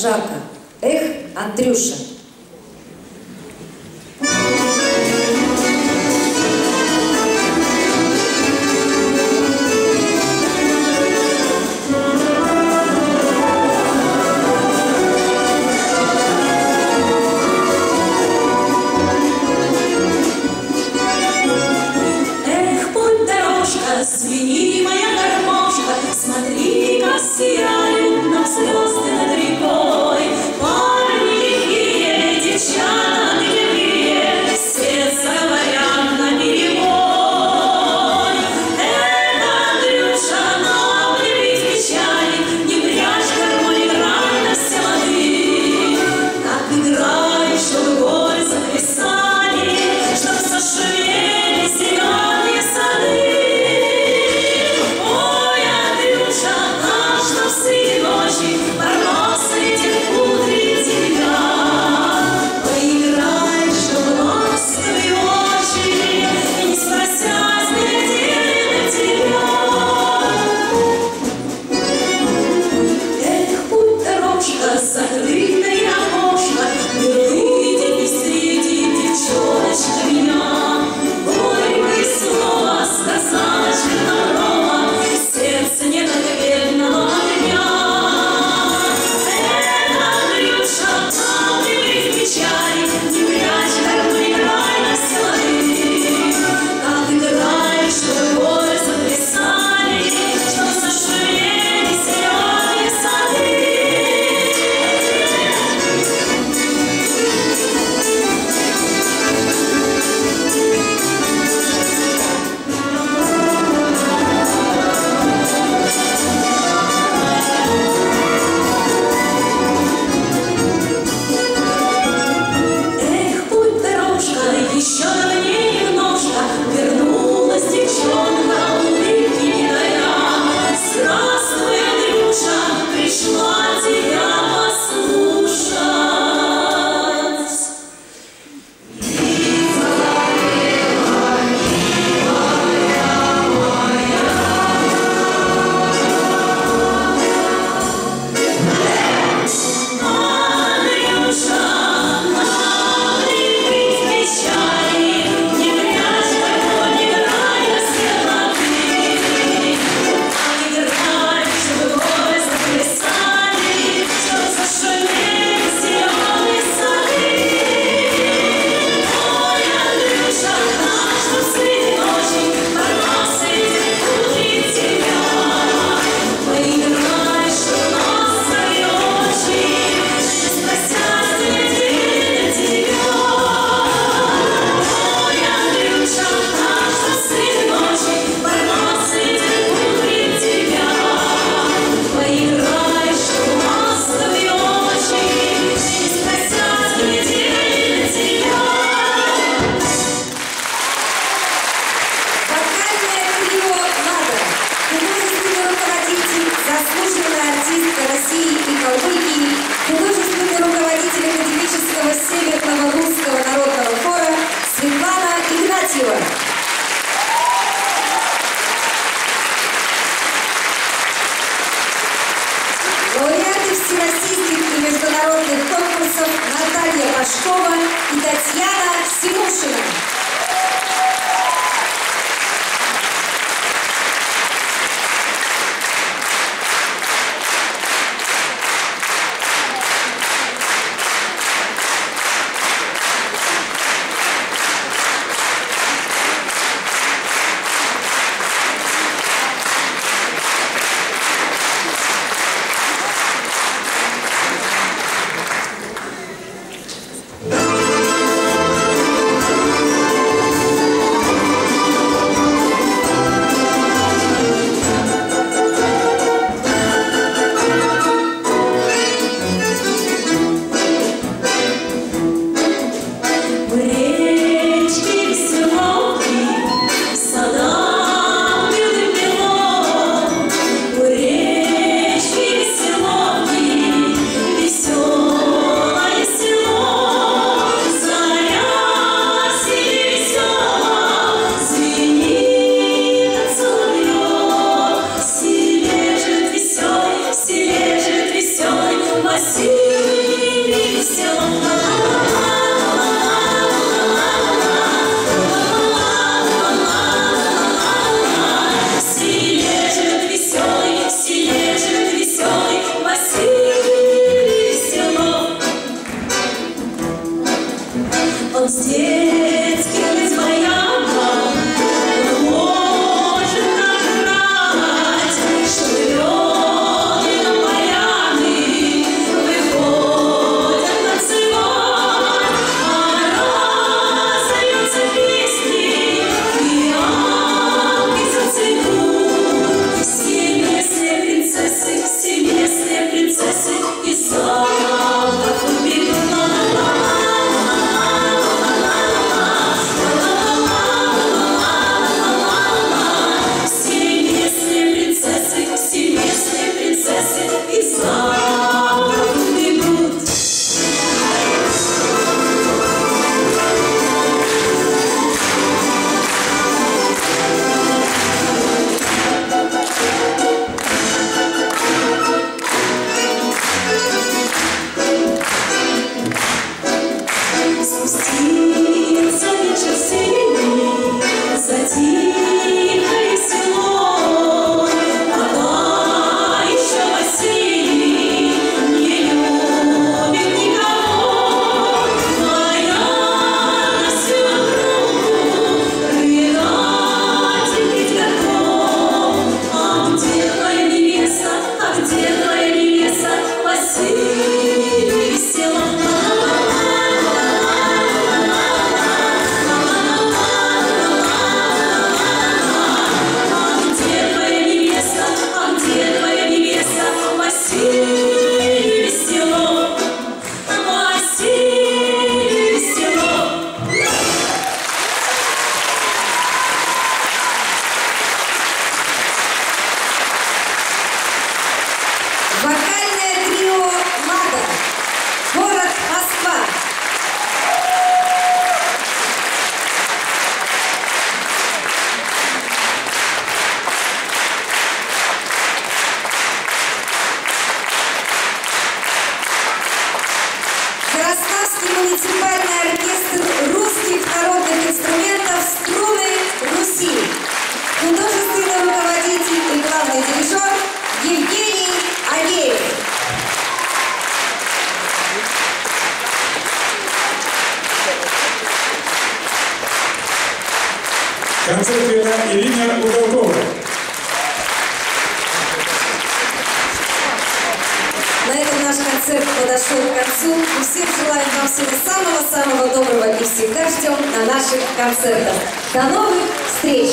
жарко. Эх, Андрюша, международных конкурсов Наталья Пашкова и Татьяна Симушина. você. подошел к концу. И всем желаем вам всего самого-самого доброго и всегда ждем на наших концертах. До новых встреч!